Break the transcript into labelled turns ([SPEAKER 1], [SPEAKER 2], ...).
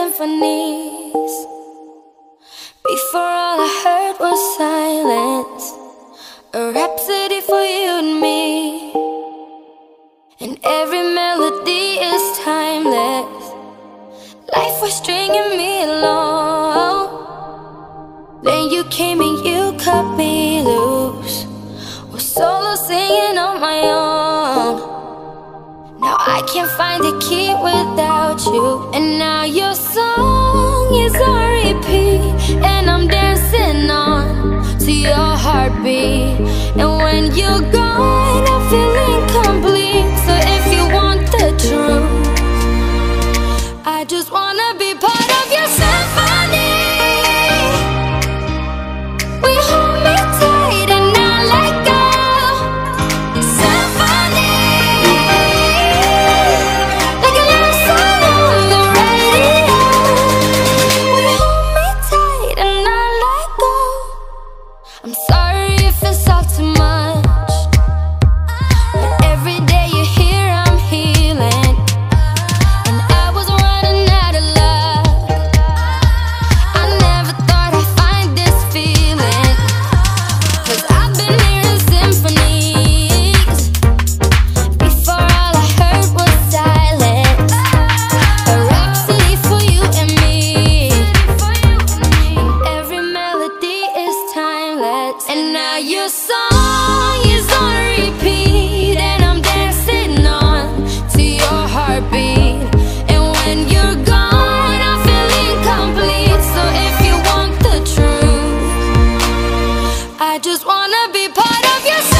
[SPEAKER 1] symphonies. Before all I heard was silence, a rhapsody for you and me. And every melody is timeless. Life was stringing me along. Then you came and you can't find the key without you. And now your song is on repeat. And I'm dancing on to your heartbeat. And when you're gone, I feel incomplete. So if you want the truth, I just wanna be it's wanna be part of your